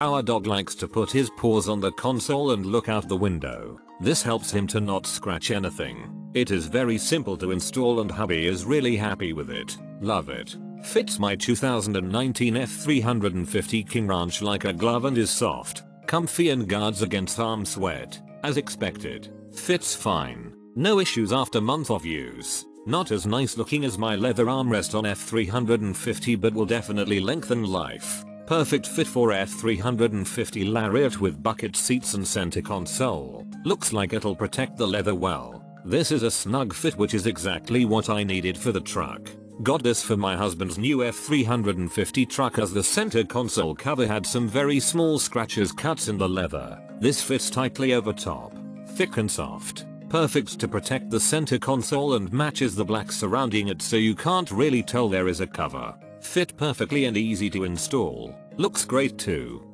Our dog likes to put his paws on the console and look out the window. This helps him to not scratch anything. It is very simple to install and hubby is really happy with it. Love it. Fits my 2019 F350 King Ranch like a glove and is soft, comfy and guards against arm sweat. As expected. Fits fine. No issues after month of use. Not as nice looking as my leather armrest on F350 but will definitely lengthen life. Perfect fit for F350 Lariat with bucket seats and center console. Looks like it'll protect the leather well. This is a snug fit which is exactly what I needed for the truck. Got this for my husband's new F350 truck as the center console cover had some very small scratches cuts in the leather. This fits tightly over top. Thick and soft. Perfect to protect the center console and matches the black surrounding it so you can't really tell there is a cover. Fit perfectly and easy to install. Looks great too.